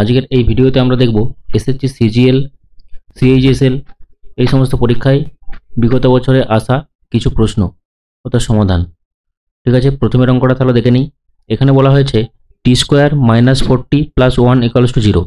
আজকের এই ভিডিওতে আমরা দেখব এসএসসি, সিজিএল, সিএইচএসএল এই সমস্ত পরীক্ষায় বিগত বছরে আসা কিছু প্রশ্ন ও তার সমাধান। ঠিক আছে প্রথমের অঙ্কটা তাহলে দেখে নিই। এখানে বলা হয়েছে t square minus four t plus one equals to zero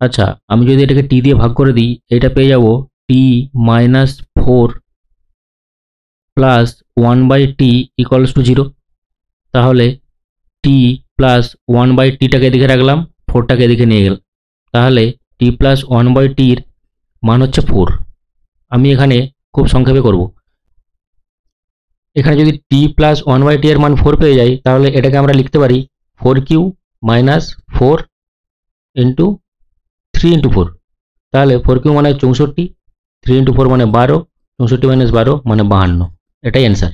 আচ্ছা আমি যদি এটাকে টি দিয়ে ভাগ করে দিই, এটা পেয়ে যাব t minus four plus one by t equals to zero তাহলে টি প্লাস ওয়ান বাই টিটাকে দেখে রাখলাম। ফোরটাকে এদিকে নিয়ে গেল। তাহলে টি প্লাস ওয়ান বাই টির মান হচ্ছে ফোর। আমি এখানে খুব সংক্ষেপে করব। এখানে যদি t plus one by t মান ফোর পেয়ে যাই, তাহলে এটাকে আমরা লিখতে পারি four cube minus four into three into four. তাহলে ফোর কিউ মানে চৌষট্টি, থ্রি ইন্টু ফোর মানে বারো, চৌষট্টি মাইনাস বারো মানে বাহান্ন। এটাই অ্যান্সার।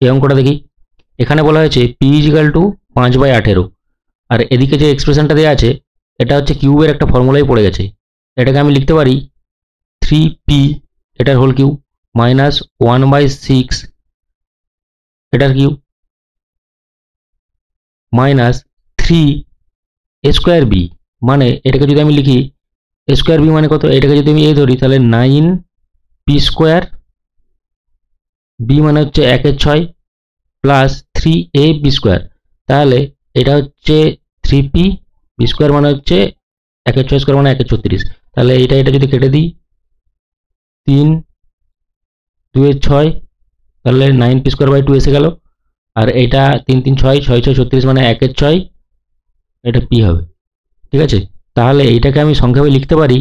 এই অঙ্কটা দেখি। এখানে বলা হয়েছে পি ইজিক্যাল টু পাঁচ বাই আঠেরো। আর এদিকে যে এক্সপ্রেশনটা দেওয়া আছে, এটা হচ্ছে কিউবের একটা ফর্মুলাই পড়ে গেছে। এটাকে আমি লিখতে পারি থ্রি পি এটার whole cube minus one by six এটার cube minus three square b মানে এটাকে যদি আমি লিখি স্কোয়ার বি মানে কত? এটাকে যদি আমি এ ধরি, তাহলে নাইন পি স্কোয়ার বি মানে হচ্ছে একের ছয় plus three a b square তাহলে এটা হচ্ছে থ্রি পি বি স্কোয়ার মানে হচ্ছে একের ছয় স্কোয়ার মানে একের ছত্রিশ। তাহলে এটা এটা যদি কেটে দিই, তিন দুয়ের ছয়, তাহলে nine p square by two এসে গেল। আর এটা তিন তিন, ছয় ছয় ছয়, ছত্রিশ মানে একের ছয়, এটা পি হবে। ঠিক আছে? তাহলে এইটাকে আমি সংক্ষেপে লিখতে পারি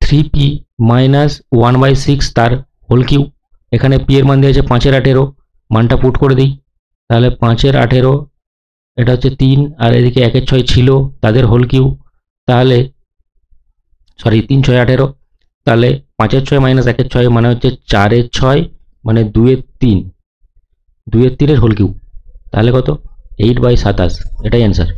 three p minus one by six তার হোল কিউ এখানে পি এর মান দিয়েছে পাঁচের আঠেরো, মানটা পুট করে দিই। তাহলে পাঁচের আঠেরো এটা হচ্ছে তিন, আর এদিকে একের ছয় ছিল, তাদের হোল কিউ তাহলে সরি তিন, ছয়, আঠেরো। তাহলে পাঁচের ছয় মাইনাস একের ছয় মানে হচ্ছে চারের ছয় মানে দুয়ের তিন। দুয়ের তিনের হোল কিউ তাহলে কত? এইট বাই সাতাশ। এটাই অ্যান্সার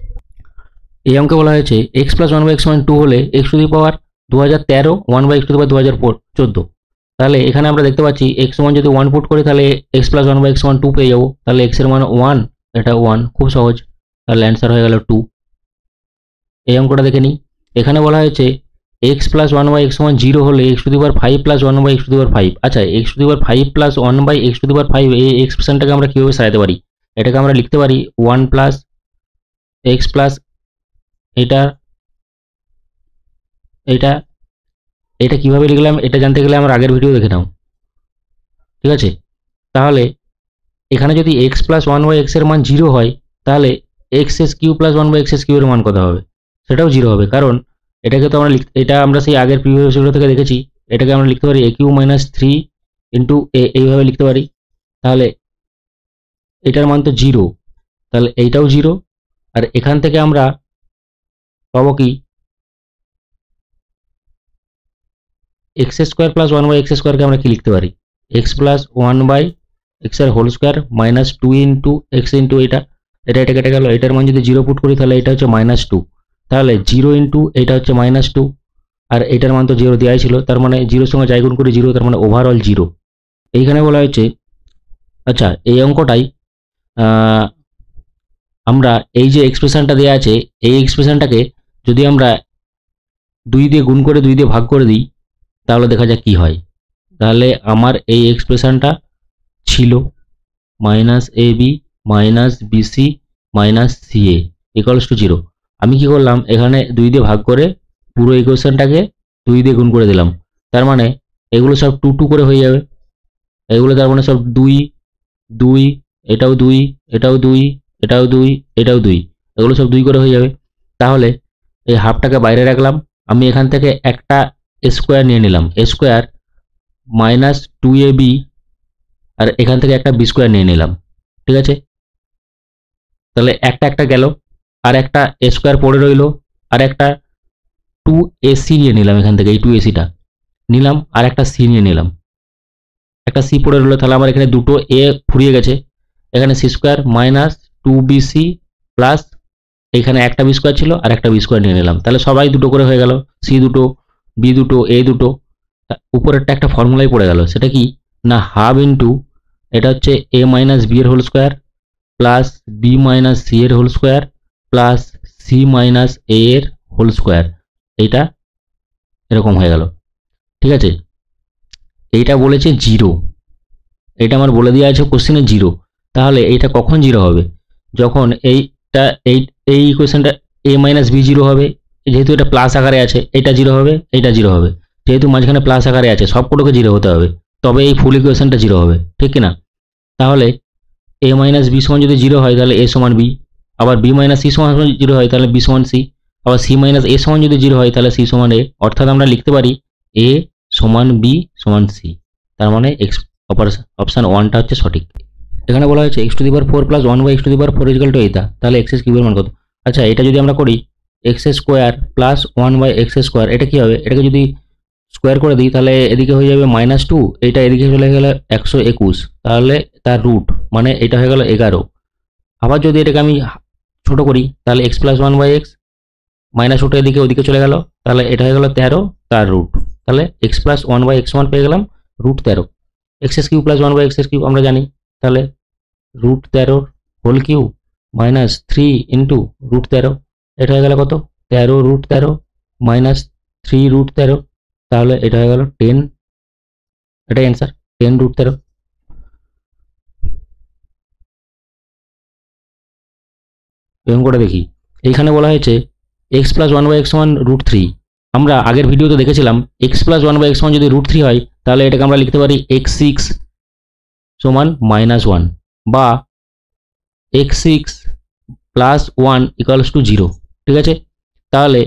এই অঙ্কে বলা হয়েছে x plus one by x one two হলে এক্স টু দি পাওয়ার দু হাজার তেরো one by x to the power দু হাজার চোদ্দ। তাহলে এখানে আমরা দেখতে পাচ্ছি এক্স ওয়ান যদি ওয়ান পুট করি, তাহলে x plus one by x one two পেয়ে যাব। তাহলে এক্সের মান ওয়ান এটা ওয়ান খুব সহজ। তাহলে অ্যান্সার হয়ে গেল টু এই অঙ্কটা দেখে নিই। এখানে বলা হয়েছে x plus one by x one zero হলে x to power five plus one by x to five আচ্ছা x to power five plus one by x to power five এই এক্সপ্রেশনটাকে আমরা কীভাবে সাজাতে পারি? এটাকে আমরা লিখতে পারি ওয়ান প্লাস এক্স প্লাস এটা এটা এটা কীভাবে লিখলাম? এটা জানতে গেলে আমার আগের ভিডিও দেখে নাও। ঠিক আছে? তাহলে এখানে যদি এক্স প্লাস ওয়ান বাই এক্সের মান জিরো হয়, তাহলে x s cube plus one by x s কিউর মান কত হবে? সেটাও জিরো হবে, কারণ এটাকে তো আমরা এটা আমরা সেই আগের প্রিভিয়াস ভিডিও থেকে দেখেছি, এটাকে আমরা লিখতে পারি a cube minus three into a এইভাবে লিখতে পারি। তাহলে এটার মান তো জিরো তাহলে এইটাও জিরো আর এখান থেকে আমরা পাবো কি? X square plus one by x স্কোয়ারকে আমরা কি লিখতে পারি? এক্স প্লাস ওয়ান বাই এক্সের whole square minus two into x into এটা এটা এটা কেটে গেল এটার মান যদি জিরো পুট করি তাহলে এটা হচ্ছে মাইনাস টু তাহলে জিরো ইন্টু এটা হচ্ছে মাইনাস টু আর এটার মান তো জিরো দেওয়াই ছিল, তার মানে জিরোর সঙ্গে যাই গুণ করি জিরো তার মানে ওভারঅল জিরো এইখানে বলা হয়েছে আচ্ছা এই অঙ্কটাই আমরা এই যে এক্সপ্রেশনটা দেওয়া আছে, এই এক্সপ্রেশনটাকে যদি আমরা দুই দিয়ে গুণ করে, দুই দিয়ে ভাগ করে দিই, তাহলে দেখা যাক কি হয়। তাহলে আমার এই এক্সপ্রেশনটা ছিল। Minus a b, minus b c minus c a equals to zero আমি কি করলাম? এখানে দুই দিয়ে ভাগ করে পুরো ইকুয়েশনটাকে দুই দিয়ে গুণ করে দিলাম। তার মানে এগুলো সব টু টু করে হয়ে যাবে। এগুলো তার মানে সব দুই দুই, এটাও দুই এটাও দুই এটাও দুই এটাও দুই, এগুলো সব দুই করে হয়ে যাবে। তাহলে এই হাফটাকে বাইরে রাখলাম। আমি এখান থেকে একটা স্কোয়ার নিয়ে নিলাম। Square minus two a b আর এখান থেকে একটা বি স্কোয়ার নিয়ে নিলাম, ঠিক আছে? তাহলে একটা একটা গেল, আর একটা এ স্কোয়ার পড়ে রইল, আর একটা টু এসি নিয়ে নিলাম এখান থেকে, এই টু। এসিটা নিলাম, আর একটা সি নিয়ে নিলাম। একটা সি পড়ে রইল, তাহলে আমার এখানে দুটো এ ফুরিয়ে গেছে। এখানে c square minus two b c plus এখানে একটা বি স্কোয়ার ছিল, আর একটা বি স্কোয়ার নিয়ে নিলাম। তাহলে সবাই দুটো করে হয়ে গেল সি দুটো বি দুটো এ দুটো। উপরেরটা একটা ফর্মুলাই পড়ে গেল, সেটা কি? না হাফ ইন্টু এটা হচ্ছে এ মাইনাস বি এর whole square plus b minus c এর whole square plus c minus a এর হোল স্কোয়ার এইটা এরকম হয়ে গেল। ঠিক আছে? এইটা বলেছে জিরো এটা আমার বলে দেওয়া আছে কোশ্চেনে জিরো তাহলে এইটা কখন জিরো হবে? যখন এইটা এই এই ইকুয়েশনটা এ মাইনাস বি জিরো হবে, যেহেতু এটা প্লাস আকারে আছে, এটা জিরো হবে, এটা জিরো হবে। যেহেতু মাঝখানে প্লাস আকারে আছে সব কটাকে জিরো হতে হবে। তবে এই ফুল ইকুয়েশনটা জিরো হবে। ঠিক কি না তাহলে এ মাইনাস বি সমান যদি জিরো হয় তাহলে এ সমান বি আবার বি মাইনাস সি সমান জিরো হয় তাহলে বি সমান সি আবার সি মাইনাস এ সমান যদি জিরো হয় তাহলে সি সমান এ অর্থাৎ আমরা লিখতে পারি এ সমান বি সমান সি তার মানে এক্স অপারেশন অপশান ওয়ানটা হচ্ছে সঠিক। এখানে বলা হয়েছে x to the power four plus one by x to the power four equal to এইটা তাহলে এক্স এস কিউবের মান কত? আচ্ছা এটা যদি আমরা করি x square plus one by x square এটা কী হবে? এটাকে যদি স্কোয়ার করে দিই, তাহলে এদিকে হয়ে যাবে মাইনাস টু এটা এদিকে চলে গেলে একশো একুশ। তাহলে তার রুট মানে এটা হয়ে গেল এগারো। আবার যদি এটাকে আমি ছোট করি, তাহলে x plus one by x minus টুটা এদিকে ওদিকে চলে গেল, তাহলে এটা হয়ে গেল তেরো, তার রুট তাহলে x plus one by x one পেয়ে গেলাম রুট তেরো। X s cube plus one by x cube আমরা জানি, তাহলে রুট তেরো whole cube minus three into root তেরো, এটা হয়ে গেল কত? তেরো রুট তেরো মাইনাস থ্রি রুট তেরো। তাহলে এটা হয়ে গেল টেন এটাই অ্যান্সার টেন রুট তেরো। এরকম করে দেখি। এইখানে বলা হয়েছে x plus one by x one root three আমরা আগের ভিডিওতে দেখেছিলাম x plus one by x one যদি রুট থ্রি হয়, তাহলে এটাকে আমরা লিখতে পারি এক্স সিক্স সমান মাইনাস ওয়ান বা x six plus one equals to zero ঠিক আছে? তাহলে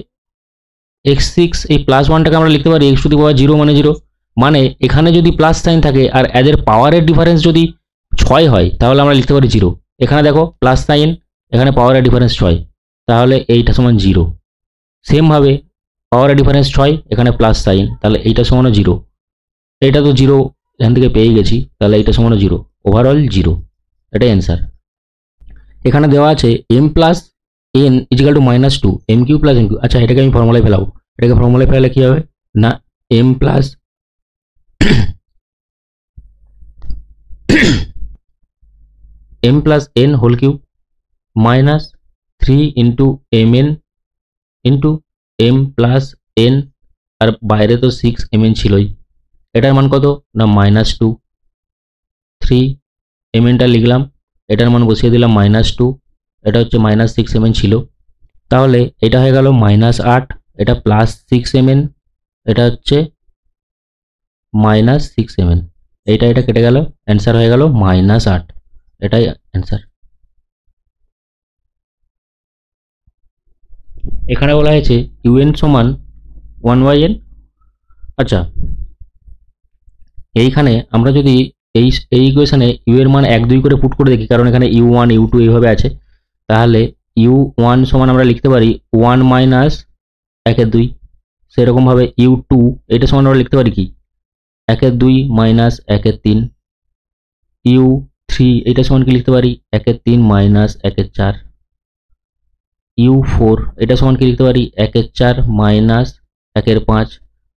এক্স সিক্স এই প্লাস ওয়ানটাকে আমরা লিখতে পারি x to the power zero মানে জিরো মানে এখানে যদি প্লাস সাইন থাকে আর এদের পাওয়ারের ডিফারেন্স যদি ছয় হয়, তাহলে আমরা লিখতে পারি জিরো এখানে দেখো প্লাস সাইন এখানে পাওয়ারের ডিফারেন্স ছয়। তাহলে এইটা সমান জিরো সেমভাবে পাওয়ারের ডিফারেন্স ছয়, এখানে প্লাস সাইন তাহলে এইটা সমানও জিরো এইটা তো জিরো এখান থেকে পেয়ে গেছি, তাহলে এইটা সমানও জিরো ওভারঅল জিরো এটাই অ্যান্সার এখানে দেওয়া আছে m plus n equal to minus two m cube plus m cube আচ্ছা এটাকে আমি ফর্মুলায় ফেলাবো। এটাকে ফর্মুলায় ফেলালে কী হবে? না m plus m plus n whole cube minus three into m n into m plus n আর বাইরে তো সিক্স এম এন ছিলই। এটার মান কত? না মাইনাস টু থ্রি এম এনটা লিখলাম, এটার মান বসিয়ে দিলাম মাইনাস টু এটা হচ্ছে মাইনাস সিক্স এম ছিল। তাহলে এটা হয়ে গেল মাইনাস আট, এটা প্লাস সিক্স এম এটা হচ্ছে মাইনাস সিক্স এম এইটা, এটা কেটে গেল অ্যান্সার হয়ে গেল মাইনাস আট। এটাই অ্যান্সার এখানে বলা হয়েছে ইউএন সমান ওয়ান ওয়াই এন আচ্ছা এইখানে আমরা যদি এই এই ইকুয়েশনে ইউ এর মান এক, দুই করে পুট করে দেখি, কারণ এখানে ইউ ওয়ান ইউ টু এইভাবে আছে। তাহলে ইউ ওয়ান সমান আমরা লিখতে পারি ওয়ান মাইনাস একের দুই। সেরকমভাবে ইউ টু এটা সমান আমরা লিখতে পারি কি? একের দুই মাইনাস একের তিন। ইউ থ্রি এটা সমান কি লিখতে পারি? একের তিন মাইনাস একের চার। ইউ ফোর এটা সমান কি লিখতে পারি? একের চার মাইনাস একের পাঁচ।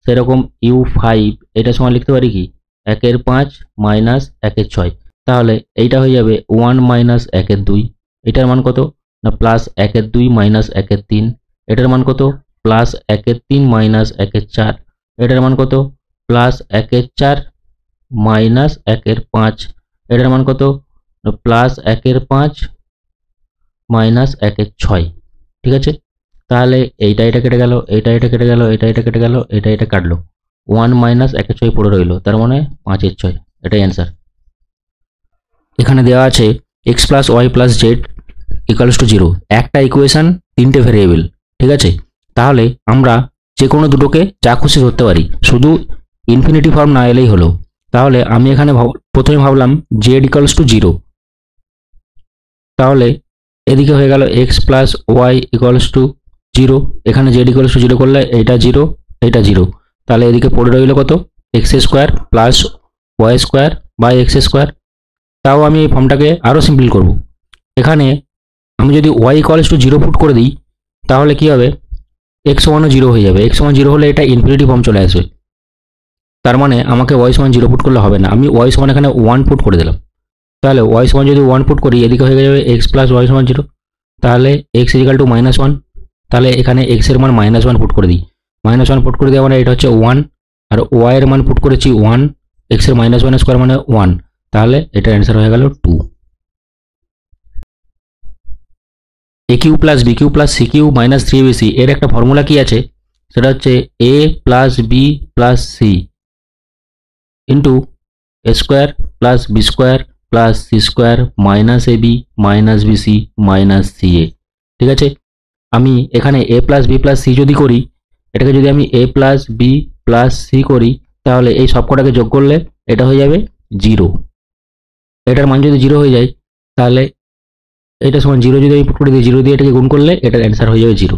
সেরকম ইউ ফাইভ এটা সমান লিখতে পারি কি? একের পাঁচ মাইনাস একের ছয়। তাহলে এইটা হয়ে যাবে ওয়ান মাইনাস একের দুই। এটার মান কত? না প্লাস একের দুই মাইনাস একের তিন। এটার মান কত? প্লাস একের তিন মাইনাস একের চার। এটার মান কত? প্লাস একের চার মাইনাস একের পাঁচ। এটার মান কত? প্লাস একের পাঁচ মাইনাস একের ছয়। ঠিক আছে? তাহলে এইটা এটা কেটে গেল, এইটা এটা কেটে গেল, এটা এটা কেটে গেল, এটা এটা কাটলো। ওয়ান মাইনাস একের ছয় পড়ে রইল, তার মানে পাঁচের ছয়। এটাই অ্যান্সার এখানে দেওয়া আছে x plus y plus z equals to zero একটা ইকুয়েশান তিনটে ভেরিয়েবল ঠিক আছে? তাহলে আমরা যে কোনো দুটোকে যা খুশি ধরতে পারি। শুধু ইনফিনিটি ফর্ম না এলেই হলো। তাহলে আমি এখানে প্রথমে ভাবলাম জেড ইকালস টু জিরো তাহলে এদিকে হয়ে গেল x plus y equals to zero এখানে জেড ইকুয়ালস টু জিরো করলে এটা জিরো এটা জিরো তাহলে এদিকে পড়ে রইল কত? X square plus y square by x square তাও আমি এই ফর্মটাকে আরও সিম্পল করব। এখানে আমি যদি y equals to zero put করে দিই, তাহলে কি হবে? এক্স ওয়ানও জিরো হয়ে যাবে। এক্স ওয়ান জিরো হলে এটা ইনফিনিটি ফর্ম চলে আসবে। তার মানে আমাকে ওয়াই সমান জিরো ফুট করলে হবে না। আমি ওয়াই সমান এখানে ওয়ান ফুট করে দিলাম। তাহলে ওয়াই সমান যদি ওয়ান ফুট করি, এদিকে হয়ে যাবে এক্স প্লাস ওয়াই সমান জিরো তাহলে x equal to minus one তাহলে এখানে এক্সের মান মাইনাস ওয়ান পুট করে দিই। মাইনাস ওয়ান পুট করে দেওয়া মানে এটা হচ্ছে ওয়ান আর ওয়াই এর মান পুট করেছি ওয়ান এক্সের মাইনাস ওয়ান স্কোয়ার মানে ওয়ান তাহলে এটার অ্যান্সার হয়ে গেল two a cube plus b cube plus c cube minus three b c এর একটা ফর্মুলা কি আছে? সেটা হচ্ছে a plus b plus c into a square plus b square plus c square minus a b minus b c minus c a ঠিক আছে? আমি এখানে a plus b plus c যদি করি, এটাকে যদি আমি a plus b plus c করি, তাহলে এই সবকটাকে যোগ করলে এটা হয়ে যাবে জিরো এটার মান যদি জিরো হয়ে যায়, তাহলে এটা সমান জিরো যদি আমি পুট করে দিই জিরো দিয়ে এটাকে গুণ করলে এটার অ্যান্সার হয়ে যাবে জিরো